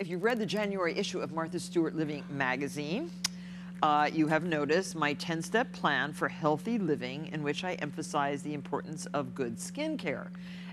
if you've read the January issue of Martha Stewart Living magazine, uh, you have noticed my 10 step plan for healthy living, in which I emphasize the importance of good skincare.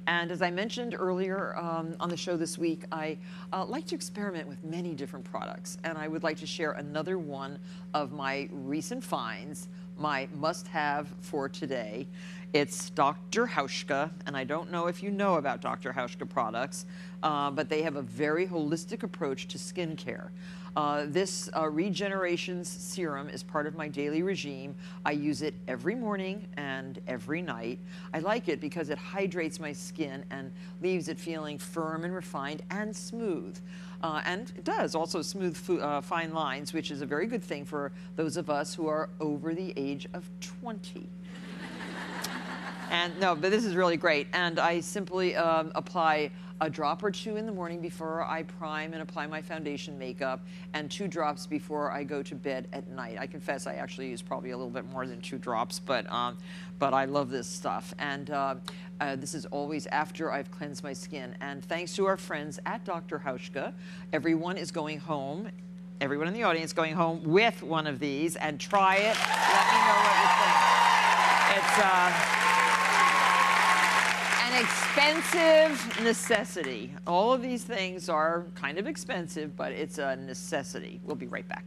And as I mentioned earlier um, on the show this week, I uh, like to experiment with many different products. And I would like to share another one of my recent finds, my must have for today. It's Dr. Hauschka, and I don't know if you know about Dr. Hauschka products, uh, but they have a very holistic approach to skincare. Uh, this uh, Regenerations serum is part of my daily regime. I use it every morning and every night. I like it because it hydrates my skin and leaves it feeling firm and refined and smooth. Uh, and it does also smooth uh, fine lines, which is a very good thing for those of us who are over the age of 20. And no, but this is really great. And I simply um, apply a drop or two in the morning before I prime and apply my foundation makeup, and two drops before I go to bed at night. I confess I actually use probably a little bit more than two drops, but um, but I love this stuff. And uh, uh, this is always after I've cleansed my skin. And thanks to our friends at Dr. Hauschka, everyone is going home. Everyone in the audience going home with one of these and try it. Let me know what you think. It's. Uh, an expensive necessity. All of these things are kind of expensive, but it's a necessity. We'll be right back.